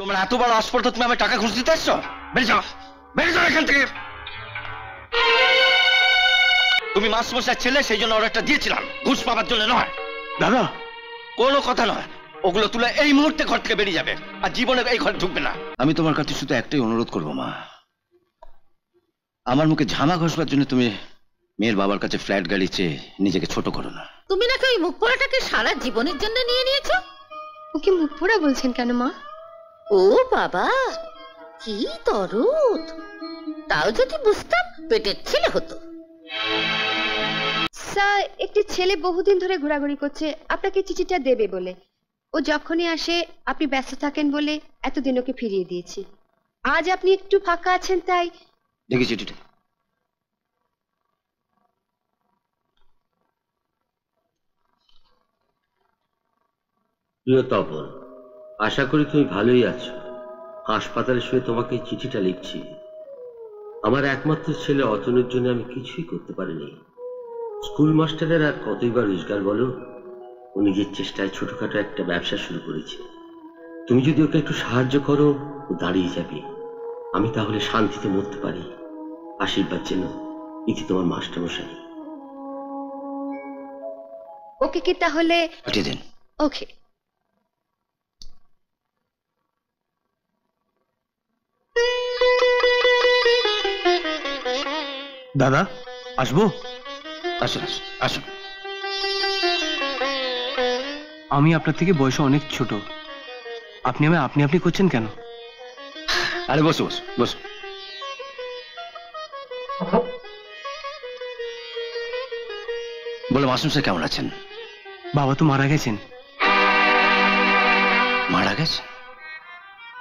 তোমার এত বড় আসপর্ধা তুমি আমার টাকা ঘুষ দিতে এসছো? বেরিয়ে যাও বেরিয়ে যাও এখান থেকে। তুমি মাসমশাই ছেলে সেই জন্য অর্ডারটা দিয়েছিলাম। ঘুষ পাওয়ার জন্য নয়। দাদা। কোনো কথা নয়। ওগুলো তুলে এই মুহূর্তে ঘর থেকে বেরিয়ে যাবে। আর জীবনে এই ঘরে ঢুকবে না। আমি তোমার কাছে শুধু একটাই অনুরোধ করব মা। আমার মুখে ঝামা ঘষবার জন্য তুমি মেয়ের বাবার কাছে ফ্ল্যাট গাড়ি চেয়ে নিজেকে ছোট করো না। তুমি নাকি ওই মুখ পড়াটাকে সারা জীবনের জন্য নিয়ে নিয়েছো? ওকে মুখ পোড়া বলছেন কেন মা? ও বাবা কি তরুদ তাও যদি বুঝতাম পেটের ছেলে হতো। স্যার একটি ছেলে বহুদিন ধরে ঘোরাঘুরি করছে আপনাকে চিঠিটা দেবে বলে। ও যখনই আসে আপনি ব্যস্ত থাকেন বলে এতদিন ওকে ফিরিয়ে দিয়েছি। আজ আপনি একটু ফাঁকা আছেন তাই। দেখি চিঠিটা। প্রিয় তপন আশা করি তুমি ভালোই আছো। হাসপাতালে শুয়ে তোমাকে এই চিঠিটা লিখছি। আমার একমাত্র ছেলে অতনের জন্য আমি কিছুই করতে পারিনি। স্কুল মাস্টারের আর কতই বা রোজগার বলো? ও নিজের চেষ্টায় ছোটখাটো একটা ব্যবসা শুরু করেছে। তুমি যদি ওকে একটু সাহায্য করো ও দাঁড়িয়ে যাবে। আমি তাহলে শান্তিতে মরতে পারি। আশীর্বাদ যেন ইতি তোমার মাস্টারমশাই। ওকে কি তাহলে পাঠিয়ে দিন। ওকে। দাদা আসব? আসুন আসুন আসুন। আমি আপনার থেকে বয়সে অনেক ছোট। আপনি আমায় আপনি আপনি করছেন কেন? আরে বসো বসো বসো। বলো মাসুম স্যার কেমন আছেন? বাবা তো মারা গেছেন। মারা গেছে?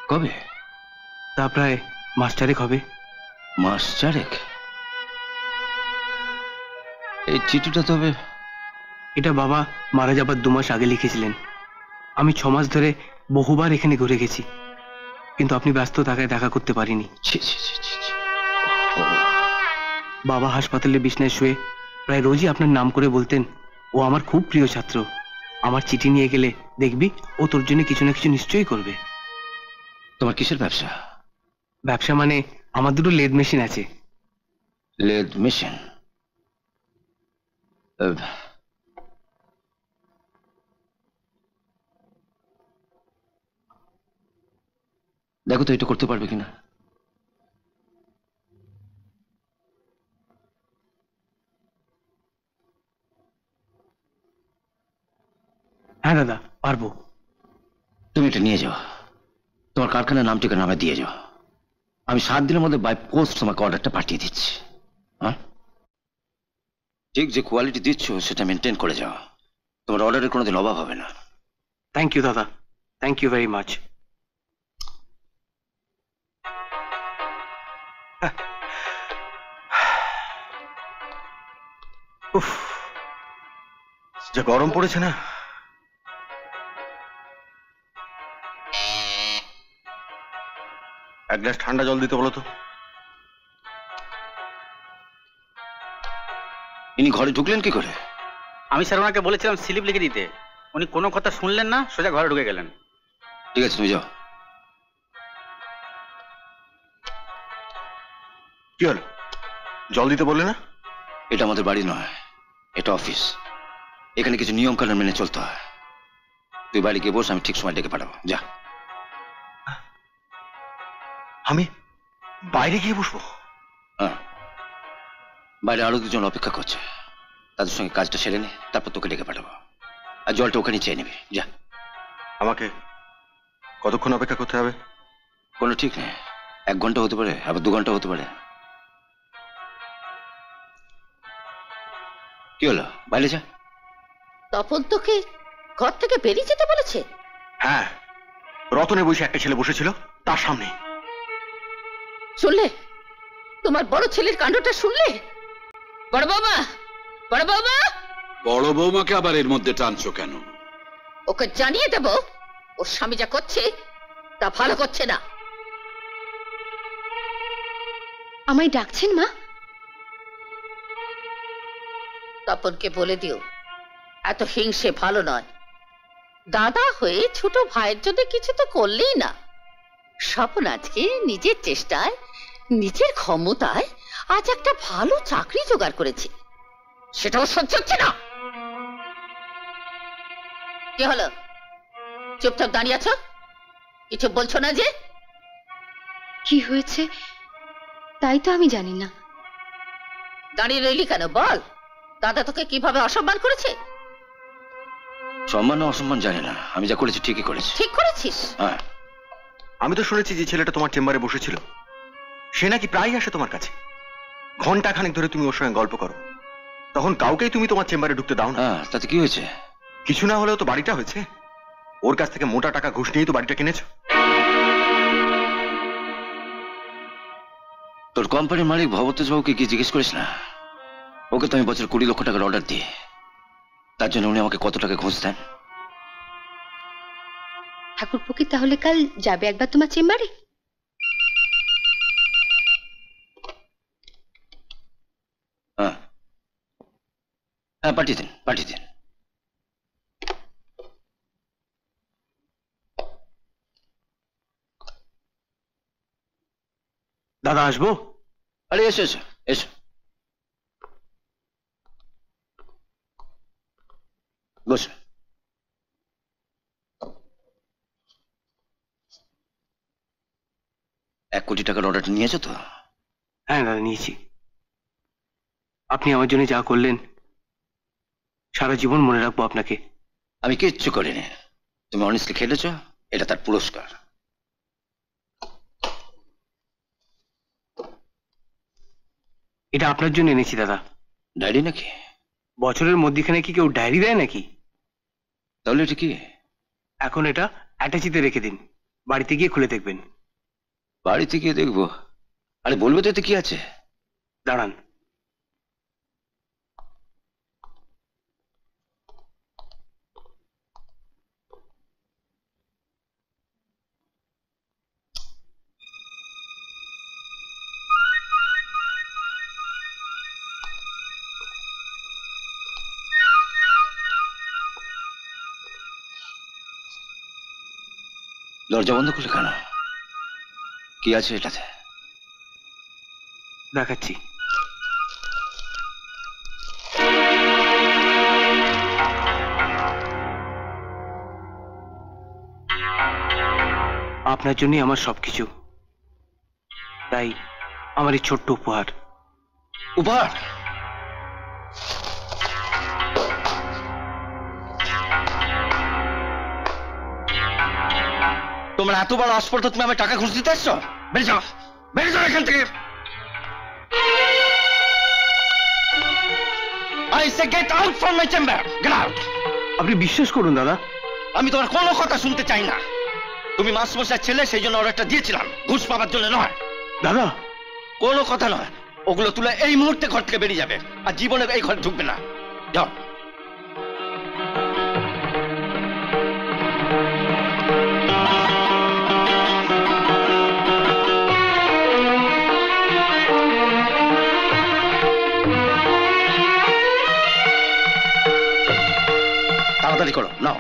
কবে? তা প্রায় মাস্টারেক হবে। মাস চারেক? এই চিঠিটা তবে এটা বাবা মারা যাবার দু মাস আগে লিখেছিলেন। আমি ছ মাস ধরে বহুবার এখানে ঘুরে গেছি কিন্তু আপনি ব্যস্ত থাকায় দেখা করতে পারিনি। বাবা হাসপাতালে বিছনায় শুয়ে প্রায় রোজই আপনার নাম করে বলতেন ও আমার খুব প্রিয় ছাত্র। আমার চিঠি নিয়ে গেলে দেখবি ও তোর জন্য কিছু না কিছু নিশ্চয়ই করবে। তোমার কিসের ব্যবসা? ব্যবসা মানে আমার দুটো লেদ মেশিন আছে। Lathe machine? আহ, দেখো তো এটা করতে পারবে কিনা। হ্যাঁ দাদা পারব। তুমি এটা নিয়ে যাও। তোমার কারখানার নাম ঠিকানা আমায় দিয়ে যাও। আমি সাত দিনের মধ্যে বাই পোস্ট তোমাকে অর্ডারটা পাঠিয়ে দিচ্ছি। হ্যাঁ? ঠিক যে কোয়ালিটি দিচ্ছ সেটা মেনটেন করে যাও। তোমার অর্ডারের কোনোদিন অভাব হবে না। থ্যাংক ইউ দাদা। থ্যাংক ইউ ভেরি মাচ উফ যা গরম পড়েছে না? এক গ্লাস ঠান্ডা জল দিতে বলো তো। ইনি ঘরে ঢুকলেন কি করে? আমি স্যার ওনাকে বলেছিলাম স্লিপ লিখে দিতে। উনি কোনো কথা শুনলেন না সোজা ঘরে ঢুকে গেলেন। ঠিক আছে তুমি যাও। কি হলো? জল দিতে বললে না? এটা আমাদের বাড়ি নয় এটা অফিস। এখানে কিছু নিয়ম কানুন মেনে চলতে হয়। তুই বাড়ি গিয়ে বস আমি ঠিক সময় ডেকে পাঠাবো। যা। আমি বাইরে গিয়ে বসবো? হ্যাঁ। বাইরে আরও দুজন অপেক্ষা করছে। তাদের সঙ্গে কাজটা সেরে নে তারপর তোকে ডেকে পাঠাবো। আর জলটা ওখানে চেয়ে নেবে যা। আমাকে কতক্ষণ অপেক্ষা করতে হবে? কোনো ঠিক নেই। এক ঘণ্টা হতে পারে আবার দু ঘণ্টা হতে পারে। কি হলো? বাইরে যা। তপন তোকে ঘর থেকে বেরিয়ে যেতে বলেছে? হ্যাঁ। রতনে বসে একটা ছেলে বসেছিল তার সামনে। শুনলে? তোমার বড় ছেলের কাণ্ডটা শুনলে? বড় বাবা বড় বাবা বড় বৌমাকে আবার এর মধ্যে টানছো কেন? ওকে জানিয়ে দেব ওর স্বামী যা করছে তা ভালো করছে না। আমায় ডাকছেন মা? তপনকে বলে দিও এত হিংসে ভালো নয়। দাদা হয়ে ছোট ভাইয়ের জন্য কিছু তো করলেই না। স্বপন আজকে নিজের চেষ্টায় নিজের ক্ষমতায় আজ একটা ভালো চাকরি জোগাড় করেছি। সেটাও সহ্য হচ্ছে না। কি হলো? চুপচাপ দাঁড়িয়ে আছো? কিছু বলছো না যে? কি হয়েছে? তাই তো আমি জানি না। দাঁড়িয়ে রইলি কেন? বল। দাদা তোকে কীভাবে অসম্মান করেছে? সম্মান না অসম্মান জানি না। আমি যা করেছি ঠিকই করেছি। ঠিক করেছিস? হ্যাঁ। আমি তো শুনেছি যে ছেলেটা তোমার চেম্বারে বসেছিল। সে নাকি প্রায় আসে তোমার কাছে। ঘণ্টা খানেক ধরে তুমি ওর সঙ্গে গল্প করো। তখন কাউকেই তুমি তোমার চেম্বারে ঢুকতে দাও না। হ্যাঁ তাতে কি হয়েছে? কিছু না হলেও তো বাড়িটা হয়েছে। ওর কাছ থেকে মোটা টাকা ঘুষ নিয়েই তো বাড়িটা কিনেছো। তোর কোম্পানির মালিক ভবতোষ বাবুকে কি জিজ্ঞেস করিস না। ওকে তো আমি বছর কুড়ি লক্ষ টাকার অর্ডার দিই। তার জন্য উনি আমাকে কত টাকা ঘুষ দেন? ঠাকুরপো কি তাহলে কাল যাবে একবার তোমার চেম্বারে হ্যাঁ হ্যাঁ পাঠিয়ে দিন পাঠিয়ে দিন। দাদা, আসব? আরে, এসো এসো এসো। বসো। এক কোটি টাকার অর্ডারটা নিয়েছো তো? হ্যাঁ দাদা, নিয়েছি। আপনি আমার জন্য যা করলেন সারা জীবন মনে রাখব আপনাকে। আমি কিচ্ছু করিনি। তুমি অনেস্টলি খেলেছ এটা তার পুরস্কার। এটা আপনার জন্য এনেছি দাদা। ডায়েরি নাকি? বছরের মধ্যিখানে কি কেউ ডায়েরি দেয় নাকি? তাহলে এটা কি? এখন এটা অ্যাটাচিতে রেখে দিন। বাড়িতে গিয়ে খুলে দেখবেন। বাড়িতে গিয়ে দেখব। আরে বলবে তো এতে কি আছে? দাঁড়ান। দরজা বন্ধ করলে কেন? কি আছে এটাতে? দেখাচ্ছি। আপনার জন্যই আমার সবকিছু। তাই আমার এই ছোট্ট উপহার। উপহার? তোমরা এত বড় আসপর্দা তুমি আমার টাকা ঘুষ দিতে এসছো? বেরিয়ে যাও বেরিয়ে যাও এখান থেকে। I say get out from my chamber. Get out. আপনি বিশ্বাস করুন দাদা। আমি তোমার কোনো কথা শুনতে চাই না। তুমি মাসমশাই ছেলে সেই জন্য অর্ডারটা দিয়েছিলাম। ঘুষ পাবার জন্য নয়। দাদা। কোনো কথা নয়। ওগুলো তুলে এই মুহূর্তে ঘর থেকে বেরিয়ে যাবে। আর জীবনে এই ঘরে ঢুকবে না। যাও। করো নাও।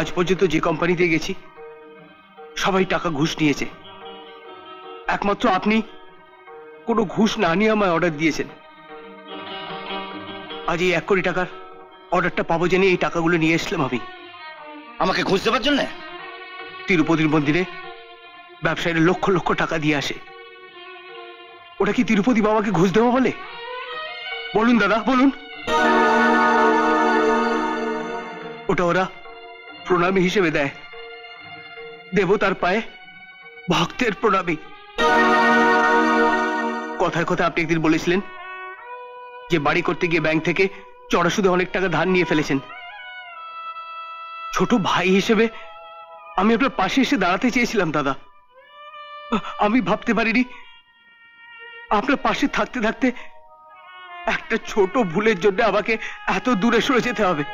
আজ পর্যন্ত যে কোম্পানিতে গেছি সবাই টাকা ঘুষ নিয়েছে। একমাত্র আপনি কোনো ঘুষ না নিয়ে আমায় অর্ডার দিয়েছেন। আজ এই এক কোটি টাকার অর্ডারটা পাবো জেনে এই টাকাগুলো নিয়ে এসলাম আমি। আমাকে ঘুষ দেবার জন্য? তিরুপতির মন্দিরে ব্যবসায়ীরা লক্ষ লক্ষ টাকা দিয়ে আসে। ওটা কি তিরুপতি বাবাকে ঘুষ দেওয়া বলে? বলুন দাদা বলুন। ওটা ওরা প্রণামী হিসেবে দেয়। দেবতার পায়ে ভক্তের প্রণামী। কথায় কথা আপনি একদিন বলেছিলেন যে বাড়ি করতে গিয়ে ব্যাংক থেকে চড়া সুদে অনেক টাকা ধার নিয়ে ফেলেছেন। ছোট ভাই হিসেবে আমি আপনার পাশে এসে দাঁড়াতে চেয়েছিলাম, দাদা। আমি ভাবতে পারিনি আপনার পাশে থাকতে থাকতে একটা ছোট ভুলের জন্য আমাকে এত দূরে সরে যেতে হবে।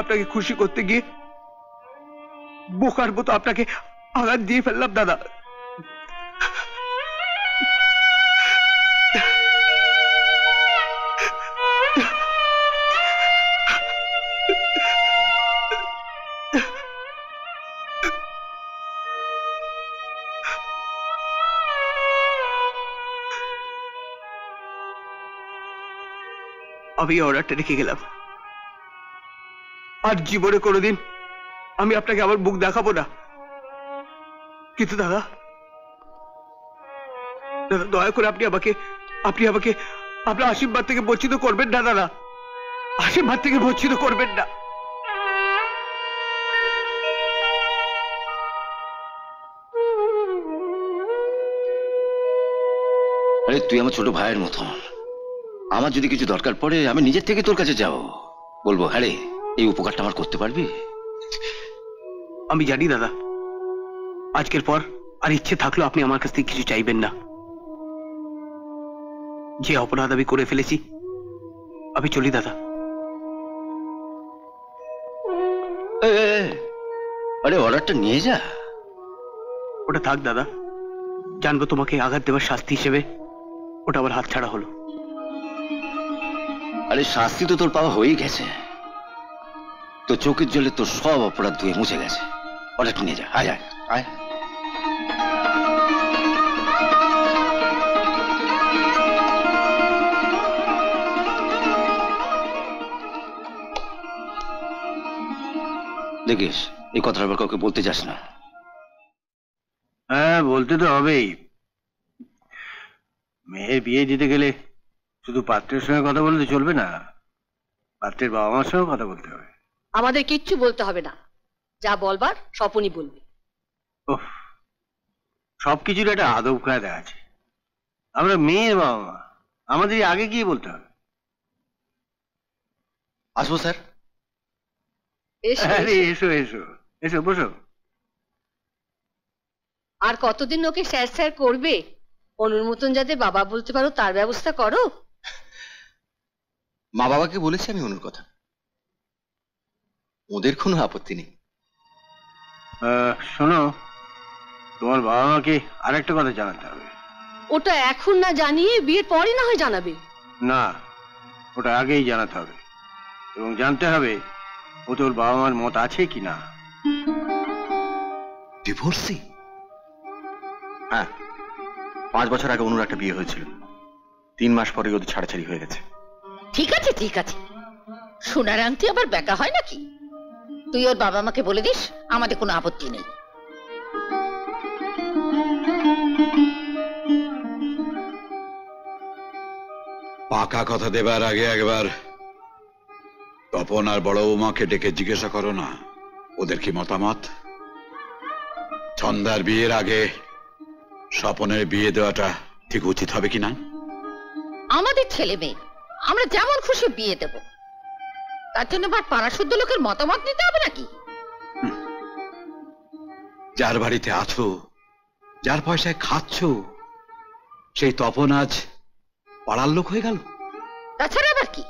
আপনাকে খুশি করতে গিয়ে বোকার মতো আপনাকে আঘাত দিয়ে ফেললাম, দাদা। আমি অর্ডারটা রেখে গেলাম। আর জীবনে কোনোদিন আমি আপনাকে আবার মুখ দেখাবো না। কিন্তু দাদা দাদা, দয়া করে আপনি আমাকে আপনি আমাকে, আপনার আশীর্বাদ থেকে বঞ্চিত করবেন না, দাদা। আশীর্বাদ থেকে বঞ্চিত করবেন না। আরে, তুই আমার ছোট ভাইয়ের মতন। আমার যদি কিছু দরকার পড়ে আমি নিজের থেকে তোর কাছে যাব। বলব হ্যাঁ রে এই উপকারটা আমার করতে পারবি? আমি জানি দাদা। আজকের পর আর ইচ্ছে থাকলেও আপনি আমার কাছ থেকে কিছু চাইবেন না। যে অপরাধ আমি করে ফেলেছি আমি চলি দাদা। আরে অর্ডারটা নিয়ে যা। ওটা থাক দাদা। জানব তোমাকে আঘাত দেওয়ার শাস্তি হিসেবে। ওটা আমার হাত ছাড়া হলো। আরে শাস্তি তো তোর পাওয়া হয়েই গেছে। তো চোখের জলে তোর সব অপরাধ ধুয়ে মুছে গেছে। অর্ডারটা নিয়ে যা, আয় আয় দেখিস, এই কথাটা আবার কাউকে বলতে যাস না। হ্যাঁ বলতে তো হবেই। মেয়ের বিয়ে দিতে গেলে শুধু পাত্রের সঙ্গে কথা বলতে চলবে না। পাত্রের বাবা মার সঙ্গে কথা বলতে হবে। আমাদের কিচ্ছু বলতে হবে না। যা বলবার স্বপনই বলবে। ওহ সবকিছুর একটা আদব কায়দা আছে। আমরা মেয়ের বাবা মা আমাদের আগে গিয়ে বলতে হবে। আসব স্যার। আরে। এসো এসো এসো বসো। আর কতদিন ওকে স্যার স্যার করবে? অনুর মতন যাতে বাবা বলতে পারো তার ব্যবস্থা করো। মা বাবাকে বলেছি আমি অনুর কথা। ওদের কোনো আপত্তি নেই। শোনো তোমার বাবা মাকে আরেকটা কথা জানাতে হবে। ওটা এখন না জানিয়ে বিয়ের পরে না হয় জানাবে? না ওটা আগেই জানাতে হবে। এবং জানতে হবে ও তোর বাবা মার মত আছে কি না। ডিভোর্সি হ্যাঁ পাঁচ বছর আগে অনুর একটা বিয়ে হয়েছিল। তিন মাস পরে ওদের ছাড়াছাড়ি হয়ে গেছে। ঠিক আছে ঠিক আছে। সোনার আংটি আবার বেকা হয় নাকি? তুই ওর বাবা মাকে বলে দিস আমাদের কোনো আপত্তি নেই। পাকা কথা দেবার আগে একবার তপন আর বড় বৌমাকে ডেকে জিজ্ঞাসা করো না ওদের কি মতামত? ছন্দার বিয়ের আগে স্বপনের বিয়ে দেওয়াটা ঠিক উচিত হবে কিনা আমাদের ছেলে মেয়ে। আমরা যেমন খুশি বিয়ে দেব। তার জন্য আবার পাড়া শুদ্ধ লোকের মতামত নিতে হবে নাকি? যার বাড়িতে আছো যার পয়সায় খাচ্ছ সেই তপন আজ পাড়ার লোক হয়ে গেল। তাছাড়া আবার কি?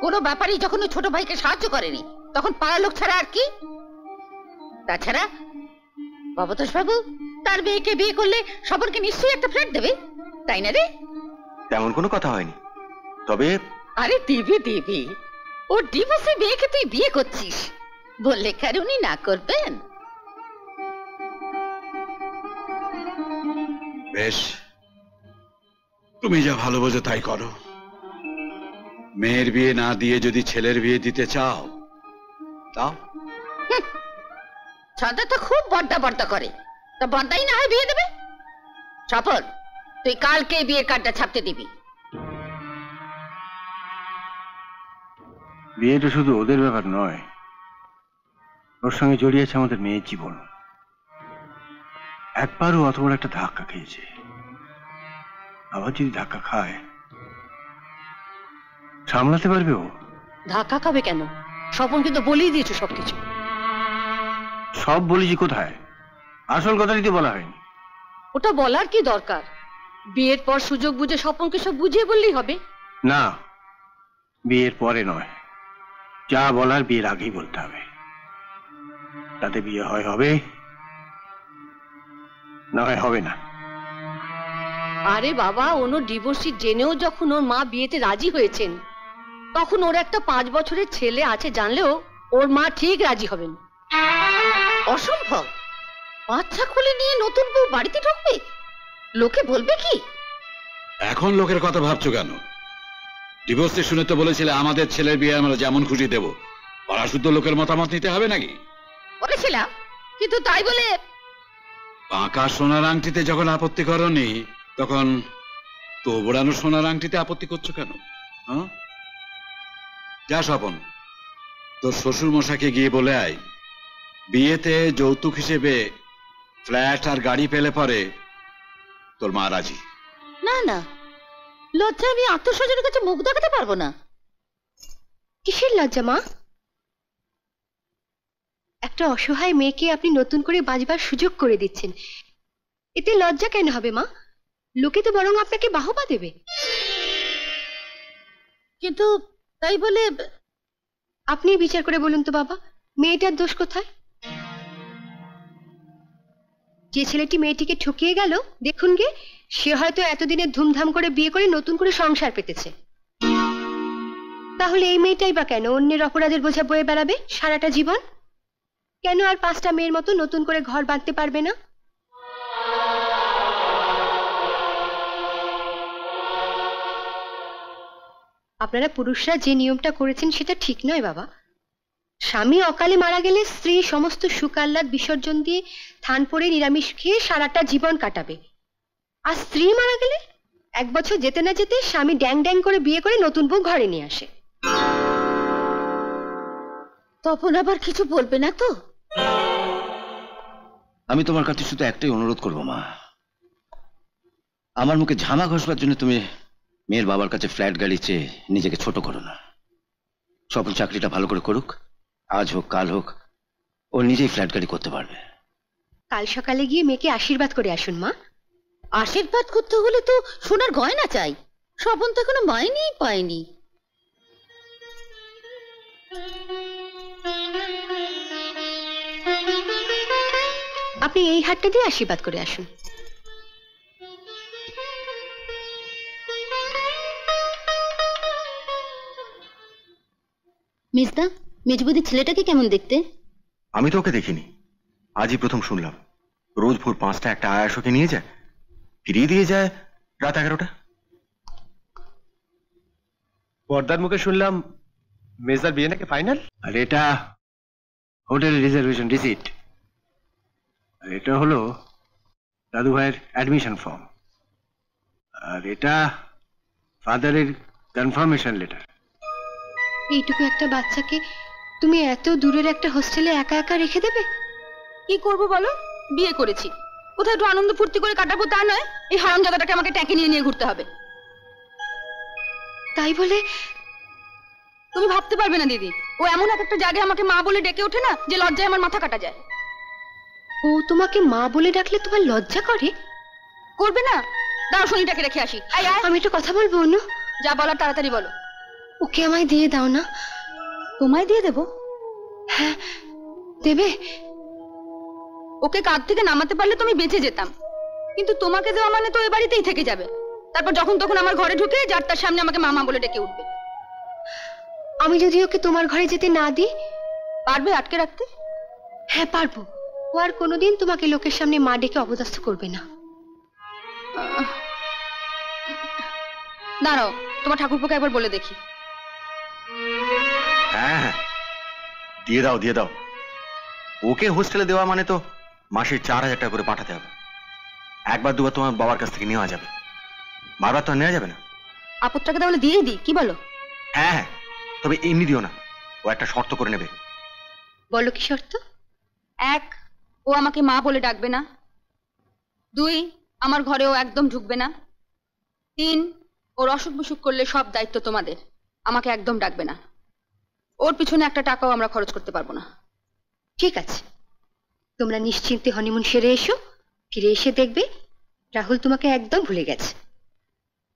কোনো ব্যাপারই যখন ওই ছোট ভাইকে সাহায্য করেনি তখন পাড়ার লোক ছাড়া আর কি? তাছাড়া ভবতোষ বাবু তার মেয়েকে বিয়ে করলে সবরকে নিশ্চয়ই একটা ফ্ল্যাট দেবে তাই না রে? তেমন কোনো কথা হয়নি। তবে আরে দিবি দিবি ও ডিভোর্সে মেয়েকে তুই বিয়ে করছিস। বললে কার উনি না করবেন? বেশ তুমি যা ভালো বোঝো তাই করো। মেয়ের বিয়ে না দিয়ে যদি ছেলের বিয়ে দিতে চাও তাও ছন্দা তো খুব বড্ডা বড্ডা করে। তা বড্ডাই না হয় বিয়ে দেবে? সফল তুই কালকে বিয়ের কার্ডটা ছাপতে দিবি। বিয়েটা শুধু ওদের ব্যাপার নয়। ওর সঙ্গে জড়িয়ে আছে আমাদের মেয়ের জীবন। একবারও অত বড় একটা ধাক্কা খেয়েছে। আবার যদি ধাক্কা খায় সামলাতে পারবে ও? ধাক্কা খাবে কেন? স্বপন কিন্তু বলেই দিয়েছে সবকিছু। সব বলেছি কোথায়? আসল কথাটি তো বলা হয়নি। ওটা বলার কি দরকার? বিয়ের পর সুযোগ বুঝে স্বপনকে সব বুঝিয়ে বললেই হবে। না বিয়ের পরে নয়। যা বলার বিয়ের আগেই বলতে হবে। তাতে বিয়ে হয় হবে না হয় হবে না। আরে বাবা ওনো ডিভোর্সি জেনেও যখন ওর মা বিয়েতে রাজি হয়েছেন তখন ওর একটা পাঁচ বছরের ছেলে আছে জানলেও ওর মা ঠিক রাজি হবেন। অসম্ভব! বাচ্চা খুলে নিয়ে নতুন বউ বাড়িতে ঢুকবে? লোকে বলবে কি? এখন লোকের কথা ভাবছ কেন? ডিভোর্সে শুনে তো বলেছিলে আমাদের ছেলের বিয়ে আমরা যেমন খুশি দেব। পড়াশুদ্ধ লোকের মতামত নিতে হবে নাকি? বলেছিলাম কিন্তু তাই বলে পাকা সোনার আংটিতে যখন আপত্তি করনি তখন তো বোড়ানো সোনার আংটিতে আপত্তি করছ কেন? হ্যাঁ? যা স্বপন তোর শ্বশুর মশাকে গিয়ে বলে আয় বিয়েতে যৌতুক হিসেবে ফ্ল্যাট আর গাড়ি পেলে পরে তোর মা রাজি। না না লজ্জা আমি আত্মস্বজনের কাছে মুখ দেখাতে পারব না। কিসের লজ্জা মা? একটা অসহায় মেয়েকে আপনি নতুন করে বাঁচবার সুযোগ করে দিচ্ছেন। এতে লজ্জা কেন হবে মা? লোকে তো বরং আপনাকে বাহবা দেবে। কিন্তু তাই বলে আপনি বিচার করে বলুন তো বাবা মেয়েটার দোষ কোথায়? যে ছেলেটি মেয়েটিকে ঠকিয়ে গেল, দেখুন গে, সে হয়তো এতদিনে ধুমধাম করে বিয়ে করে নতুন করে সংসার পেতেছে। তাহলে এই মেয়েটাই বা কেন? অন্যের অপরাধের বোঝা বয়ে বেড়াবে সারাটা জীবন? কেন আর পাঁচটা মেয়ের মতো নতুন করে ঘর বাঁধতে পারবে না? আপনারা পুরুষরা যে নিয়মটা করেছেন সেটা ঠিক নয় বাবা। স্বামী অকালে মারা গেলে স্ত্রী সমস্ত সুখ আহ্লাদ বিসর্জন দিয়ে থান পড়ে নিরামিষ খেয়ে সারাটা জীবন কাটাবে। আর স্ত্রী মারা গেলে এক বছর যেতে না যেতে স্বামী ড্যাং ড্যাং করে বিয়ে করে নতুন বউ ঘরে নিয়ে আসে। তপন আবার কিছু বলবে না তো? আমি তোমার কাছে শুধু একটাই অনুরোধ করব মা। আমার মুখে ঝামা ঘষবার জন্য তুমি মেয়ের বাবার কাছে ফ্ল্যাট গাড়ি চেয়ে নিজেকে ছোট করো না। স্বপন চাকরিটা ভালো করে করুক। আজ হোক, কাল হোক, ও নিজেই ফ্ল্যাট গাড়ি করতে পারবে। কাল সকালে গিয়ে মেয়েকে আশীর্বাদ করে আসুন, মা। আশীর্বাদ করতে হলে তো সোনার গয়না চাই। স্বপন তো এখনও মাইনেই পায়নি। আপনি এই হাতটা দিয়ে আশীর্বাদ করে আসুন। মিসদা মেজবুদি ছেলেটাকে কেমন দেখতে? আমি তো ওকে দেখিনি। আজই প্রথম শুনলাম। রোজ ভোর পাঁচটা একটা আয়াস ওকে নিয়ে যায় ফিরিয়ে দিয়ে যায় রাত এগারোটা। পর্দার মুখে শুনলাম মেজার বিয়ে নাকি ফাইনাল? আর এটা হোটেল রিজার্ভেশন রিসিট। আর এটা হলো দাদু ভাইয়ের অ্যাডমিশন ফর্ম। আর এটা ফাদারের কনফার্মেশন লেটার। এইটুকু একটা বাচ্চাকে তুমি এত দূরের একটা হোস্টেলে একা একা রেখে দেবে? কি করব বলো? বিয়ে করেছি। কোথায় একটু আনন্দ ফুর্তি করে কাটাবো তা নয় এই হারামজাদাটাকে আমাকে ট্যাঁকে নিয়ে নিয়ে ঘুরতে হবে। তাই বলে? তুমি ভাবতে পারবে না দিদি। ও এমন এক একটা জায়গায় আমাকে মা বলে ডেকে ওঠে না যে লজ্জায় আমার মাথা কাটা যায়। ও তোমাকে মা বলে ডাকলে তোমার লজ্জা করে? করবে না। দাঁড়াও শনিটাকে রেখে আসি। আমি একটু কথা বলব অনু। যা বলার তাড়াতাড়ি বলো। ওকে আমায় দিয়ে দাও না। তোমায় দিয়ে দেবো? হ্যাঁ দেবে। ওকে কাঁধ থেকে নামাতে পারলে তুমি বেঁচে যেতাম। কিন্তু তোমাকে দেওয়া মানে তো এ বাড়িতেই থেকে যাবে। তারপর যখন তখন আমার ঘরে ঢুকে যার তার সামনে আমাকে মামা বলে ডেকে উঠবে। আমি যদি ওকে তোমার ঘরে যেতে না দিই? পারবে আটকে রাখতে? হ্যাঁ পারব। ও আর কোনোদিন তোমাকে লোকের সামনে মা ডেকে অপদস্থ করবে না। দাঁড়াও তোমার ঠাকুরপোকে একবার বলে দেখি। হ্যাঁ হ্যাঁ। দিয়ে দাও দিয়ে দাও। ওকে হোস্টেলে দেওয়া মানে তো মাসে চার হাজার টাকা করে পাঠাতে হবে। একবার দুবার তোমার বাবার কাছ থেকে নেওয়া যাবে। বারবার তো নেওয়া যাবে না। আপদটাকে তাহলে দিয়েই দিই কি বলো? হ্যাঁ হ্যাঁ। তবে এমনি দিও না। ও একটা শর্ত করে নেবে। বলো কি শর্ত? এক ও আমাকে মা বলে ডাকবে না। দুই আমার ঘরে ও একদম ঢুকবে না। তিন ওর অসুখ বিসুখ করলে সব দায়িত্ব তোমাদের। আমাকে একদম ডাকবে না। ওর পিছনে একটা টাকাও আমরা খরচ করতে পারব না। ঠিক আছে। তোমরা নিশ্চিন্তে হনিমুন সেরে এসো। ফিরে এসে দেখবে রাহুল তোমাকে একদম ভুলে গেছে।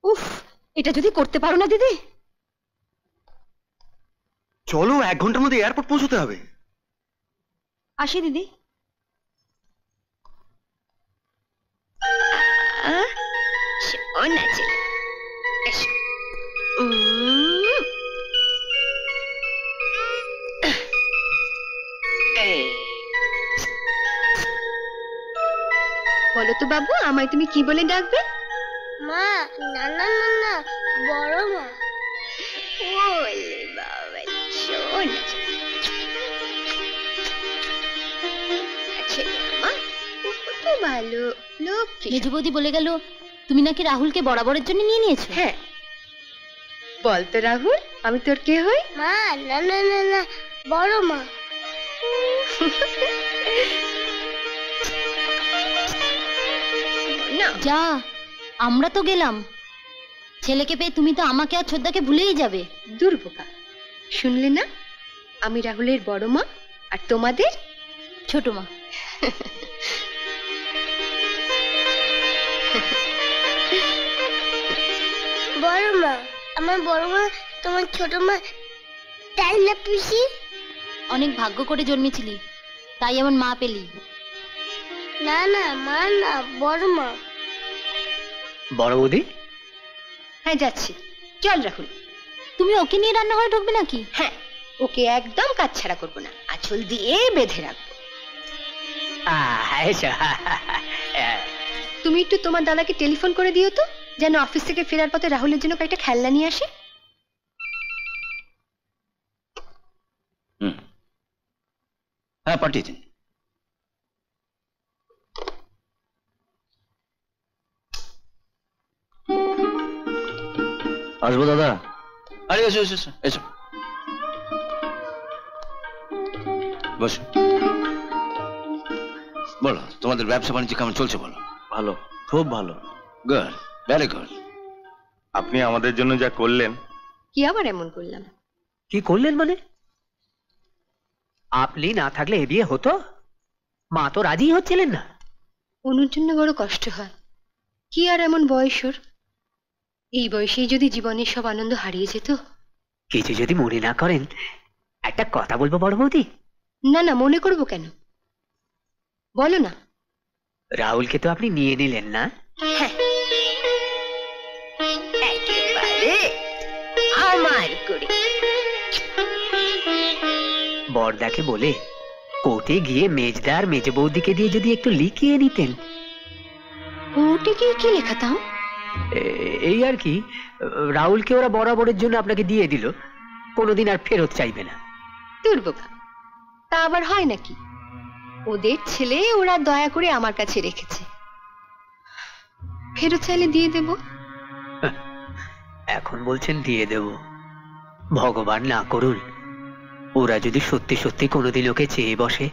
উফ এটা যদি করতে পারো না দিদি? চলো এক ঘণ্টার মধ্যে এয়ারপোর্ট পৌঁছতে হবে। আসি দিদি। আহ, সোনা ছেলে এসো। বলো তো বাবু আমায় তুমি কি বলে ডাকবে? মা না না না না বড় মা। ওলে বাবা সোনা ছেলে ভালো মেজু বৌদি বলে গেল তুমি নাকি রাহুলকে বরাবরের জন্য নিয়ে নিয়েছো? হ্যাঁ। বল তো রাহুল আমি তোর কে হই? মা না না না না বড় মা। যা আমরা তো গেলাম। ছেলেকে পেয়ে তুমি তো আমাকে আর ছোদ্দাকে ভুলেই যাবে। দুর্বোকা শুনলে না? আমি রাহুলের বড় মা আর তোমাদের ছোট মা। বড় মা আমার বড় মা তোমার ছোট মা তাই না পিসি? অনেক ভাগ্য করে জন্মেছিলি তাই এমন মা পেলি। না না মা না বড় মা। বড় বৌদি। হ্যাঁ যাচ্ছি। চল রাহুল। তুমি ওকে নিয়ে রান্নাঘরে ঢুকবে নাকি? হ্যাঁ ওকে একদম কাজ ছাড়া করব না। আঁচল দিয়ে বেঁধে রাখব। তুমি একটু তোমার দাদাকে টেলিফোন করে দিও তো যেন অফিস থেকে ফেরার পথে রাহুলের জন্য কয়েকটা খেলনা নিয়ে আসে। হুম। হ্যাঁ পাঠিয়ে দিন। আসব দাদা? আরে এসো এসো এসো এসো। বসো। বলো তোমাদের ব্যবসা বাণিজ্য কেমন চলছে বলো? ভালো খুব ভালো। গুড ভেরি গুড আপনি আমাদের জন্য যা করলেন। কি আবার এমন করলাম কি করলেন মানে? আপনি না থাকলে এ বিয়ে হতো? মা তো রাজি হচ্ছিলেন না। অনুর জন্য বড় কষ্ট হয়। কি আর এমন বয়স ওর? এই বয়সেই যদি জীবনের সব আনন্দ হারিয়ে যেত? কিছু যদি মনে না করেন একটা কথা বলব বড় বৌদি? না না মনে করব কেন? বলো না। রাহুলকে তো আপনি নিয়ে নিলেন না? হ্যাঁ। আমার করে। বরদাকে বলে কোর্টে গিয়ে মেজদার মেজ বৌদিকে দিয়ে যদি একটু লিখিয়ে নিতেন। কোর্টে গিয়ে কি লেখাতাম এই আর কি রাহুলকে ওরা বরাবরের জন্য আপনাকে দিয়ে দিল। কোনোদিন আর ফেরত চাইবে না। দুর্বোকা তা আবার হয় নাকি? ওদের ছেলে ওরা দয়া করে আমার কাছে রেখেছে। ফেরত চাইলে দিয়ে দেব। এখন বলছেন দিয়ে দেব। ভগবান না করুন ওরা যদি সত্যি সত্যি কোনোদিন ওকে চেয়ে বসে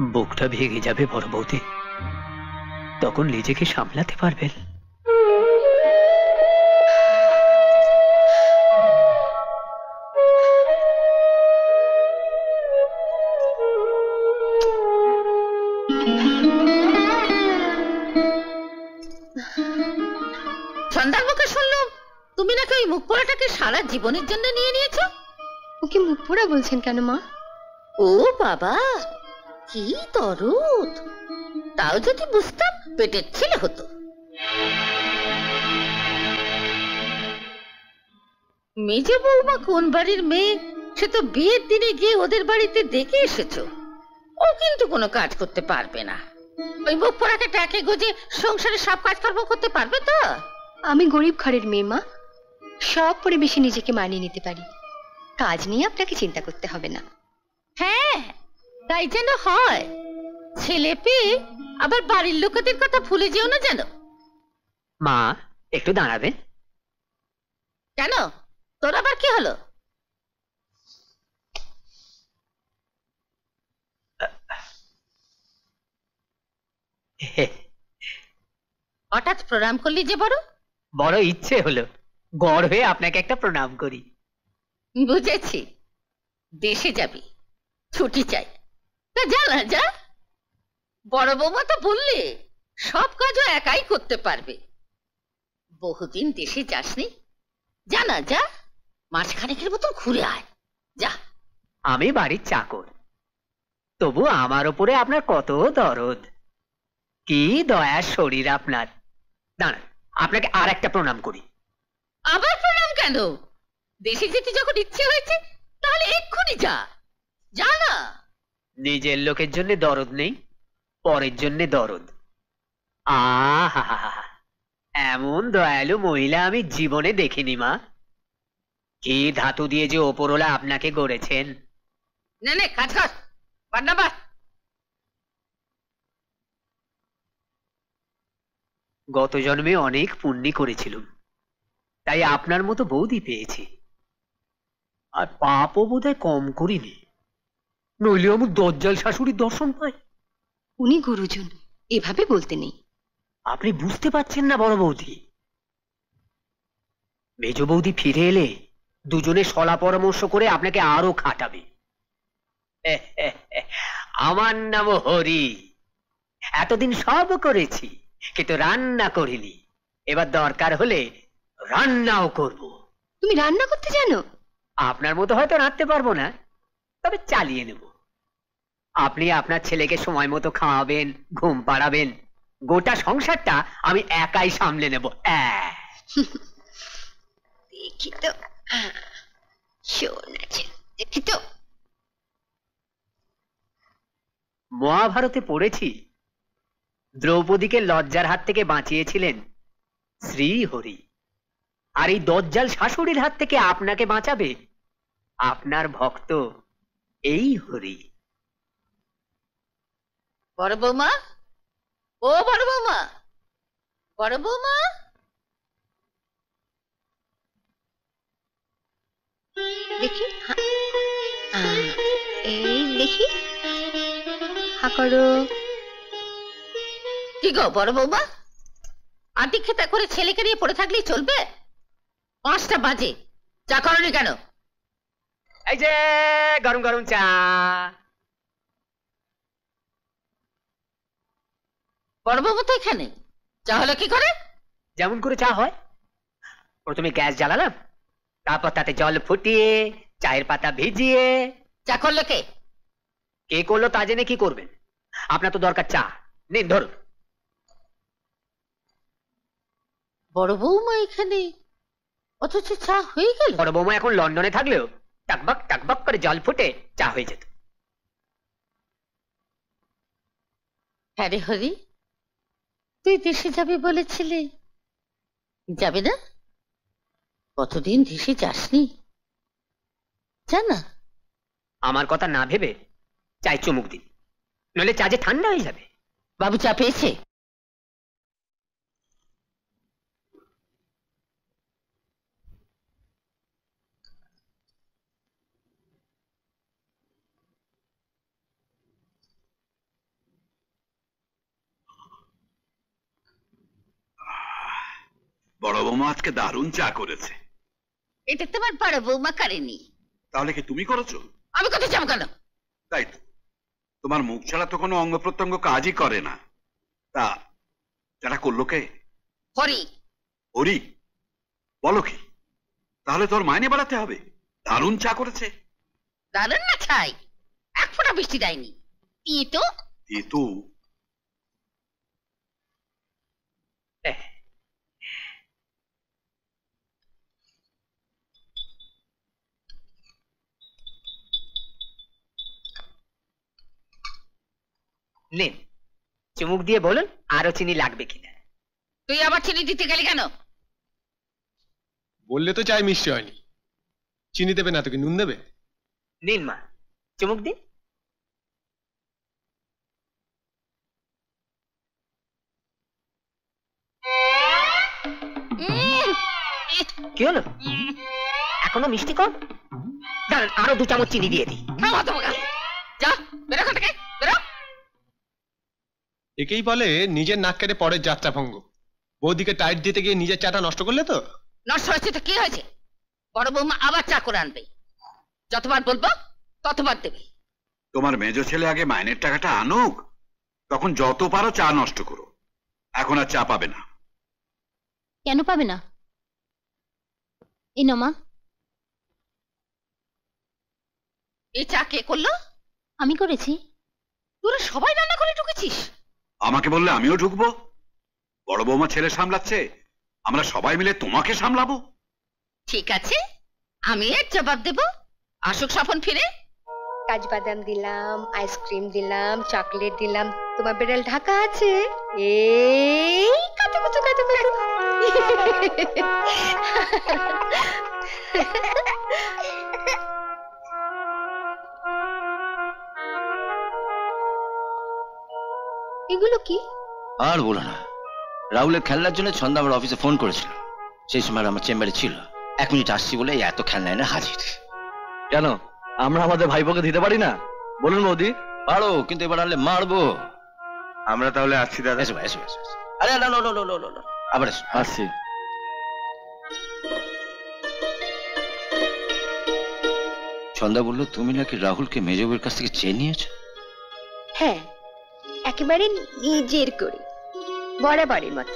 বুকটা ভেঙে যাবে বড় বৌদি তখন নিজেকে সামলাতে পারবেন। তুমি নাকি ওই মুখ পোড়াটাকে সারা জীবনের জন্য নিয়ে নিয়েছো? ওকে মুখ পোড়া বলছেন কেন মা? ও বাবা কি দরদ। তাও যদি বুঝতাম পেটের ছেলে হতো। মেজে বৌমা কোন বাড়ির মেয়ে সে তো বিয়ের দিনে গিয়ে ওদের বাড়িতে দেখে এসেছ। ও কিন্তু কোনো কাজ করতে পারবে না। ওই মুখ পোড়াকে টাকে গোজে সংসারে সব কাজকর্ম করতে পারবে তো? আমি গরিব ঘরের মেয়ে মা। সব পরিবেশে নিজেকে মানিয়ে নিতে পারি। কাজ নিয়ে আপনাকে চিন্তা করতে হবে না। হ্যাঁ তাই যেন হয়। ছেলে পেয়ে আবার বাড়ির লোকেদের কথা ভুলে যেও না যেন। মা একটু দাঁড়াবেন। কেন? তোর আবার কি হলো? হঠাৎ প্রণাম করলি যে বড়? বড় ইচ্ছে হলো। গড় হয়ে আপনাকে একটা প্রণাম করি। বুঝেছি। দেশে যাবি ছুটি চাই। তা যা না যা। বড় বৌমা তো বললে সব কাজও একাই করতে পারবে। বহুদিন দেশে যাসনি। যা না যা। মাসখানেকের মতন ঘুরে আয়। যা। আমি বাড়ির চাকর। তবু আমার ওপরে আপনার কত দরদ। কি দয়ার শরীর আপনার। দাঁড়ান আপনাকে আর একটা প্রণাম করি। আবার প্রণাম কেন? দেশে যেতে যখন ইচ্ছে হয়েছে তাহলে এক্ষুনি যা। যা না। নিজের লোকের জন্য দরদ নেই পরের জন্য দরদ। আহা এমন দয়ালু মহিলা আমি জীবনে দেখিনি মা। কি ধাতু দিয়ে যে ওপরওয়ালা আপনাকে গড়েছেন? নে নে কাজ কর। বান্না বাস গত জন্মে অনেক পুণ্যি করেছিলুম। তাই আপনার মতো বৌদি পেয়েছি। আর পাপও বোধহয় কম করিনি। নইলে আমি দজ্জাল শাশুড়ির দর্শন পাই। উনি গুরুজন এভাবে বলতে নেই। আপনি বুঝতে পারছেন না বড় বৌদি। মেজ বৌদি ফিরে এলে দুজনে সলা পরামর্শ করে আপনাকে আরও খাটাবে। আমার নাম হরি। এতদিন সব করেছি কিন্তু রান্না করিনি। এবার দরকার হলে রান্নাও করব। তুমি রান্না করতে জানো? আপনার মতো হয়তো রাঁধতে পারব না তবে চালিয়ে নেব। আপনি আপনার ছেলেকে সময় মতো খাওয়াবেন ঘুম পাড়াবেন গোটা সংসারটা আমি একাই সামলে নেব দেখি তো আছে দেখি তো। মহাভারতে পড়েছি দ্রৌপদীকে লজ্জার হাত থেকে বাঁচিয়েছিলেন শ্রীহরি। আর এই দজ্জাল শাশুড়ির হাত থেকে আপনাকে বাঁচাবে? আপনার ভক্ত এই হরি। বড় বৌমা? ও বড় বৌমা? বড় বৌমা? দেখি এই দেখি। কি গো, বড় বৌমা? খেতা করে ছেলেকে নিয়ে পড়ে থাকলেই চলবে? পাঁচটা বাজে। চা করনি কেন? এই যে গরম গরম চা। তো এখানে। চা হলো কি করে? যেমন করে চা হয়। প্রথমে গ্যাস জ্বালালাম তারপর তাতে জল ফুটিয়ে চায়ের পাতা ভিজিয়ে। চা করল কে? কে করল তা জেনে কি করবেন? আপনার তো দরকার চা। নিন ধরুন। বড় বৌমা এখানে। অথচ চা হয়ে গেল। বড় বৌমা এখন লন্ডনে থাকলেও টাকবাক টাকবাক করে জল ফুটে চা হয়ে যেত। হ্যাঁ রে হরি তুই দেশে যাবে বলেছিলি। যাবে না? কতদিন দেশে যাসনি? জানা আমার কথা না ভেবে চাই চুমুক দিন। নইলে চা যে ঠান্ডা হয়ে যাবে। বাবু চা পেয়েছে? বড় বৌমা আজকে দারুণ চা করেছে। এটা তোমার বড় বৌমা করেনি। তাহলে কি তুমি করেছ? আমি কোথায় যাব কেন? তাই তো। তোমার মুখ ছাড়া তো কোনো অঙ্গ প্রত্যঙ্গ কাজই করে না। তা যারা করল কে? হরি। হরি? বলো কি? তাহলে তোর মাইনে বাড়াতে হবে। দারুণ চা করেছে। দারুণ না ছাই। এক ফোঁটা বৃষ্টি দেয়নি। তো কিন্তু নিন। চুমুক দিয়ে বলুন আরও চিনি লাগবে কিনা। তুই আবার চিনি দিতে গেলি কেন? বললে তো চাই মিষ্টি হয়নি। চিনি দেবে না তোকে নুন দেবে? নিন মা চুমুক দিন। কি হলো? এখনও মিষ্টি কম? দাঁড়ান আরও দু চামচ চিনি দিয়ে দিই। তোমাকে। একেই বলে নিজের নাক কেটে পরের যাত্রা ভঙ্গ। বৌদিকে টাইট দিতে গিয়ে নিজের চাটা নষ্ট করলে তো? নষ্ট হয়েছে তো কি হয়েছে? বড় বৌমা আবার চা করে আনবে। যতবার বলব ততবার দেবে। তোমার মেজ ছেলে আগে মাইনের টাকাটা আনুক তখন যত পারো চা নষ্ট করো। এখন আর চা পাবে না। কেন পাবে না? এই নাও মা। এই চা কে করল? আমি করেছি। তোরা সবাই রান্না করে ঢুকেছিস? আমাকে বললে আমিও ঢুকবো। বড় বৌমা ছেলে সামলাচ্ছে আমরা সবাই মিলে তোমাকে সামলাবো। ঠিক আছে আমি এর জবাব দেব। আসুক স্বপন ফিরে। কাজবাদাম দিলাম আইসক্রিম দিলাম চকলেট দিলাম তোমার বেড়াল ঢাকা আছে? এই কত কত কত কত এগুলো কি? আর বলো না। রাহুলের খেলনার জন্য ছন্দা আমার অফিসে ফোন করেছিল। সেই সময় আমার চেম্বারে ছিল। এক মিনিট আসছি বলে এত খেলনা এনে হাজির। কেন? আমরা আমাদের ভাইপোকে দিতে পারি না? বলুন মোদি পারো কিন্তু এবার আনলে মারবো। আমরা তাহলে আসছি দাদা। এসো এসো এসো এসো। আরে না না না না না না আবার এসো। আসছি। ছন্দা বলল তুমি নাকি রাহুলকে মেজবের কাছ থেকে চেয়ে নিয়েছো? হ্যাঁ একেবারে নিজের করে। বরাবরের মতো।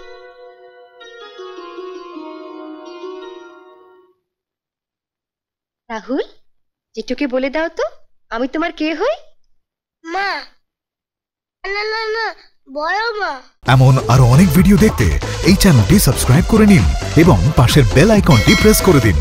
রাহুল যেটুকে বলে দাও তো আমি তোমার কে হই? মা। না না না বড় মা। এমন আরও অনেক ভিডিও দেখতে এই চ্যানেলটি সাবস্ক্রাইব করে নিন এবং পাশের বেল আইকনটি প্রেস করে দিন।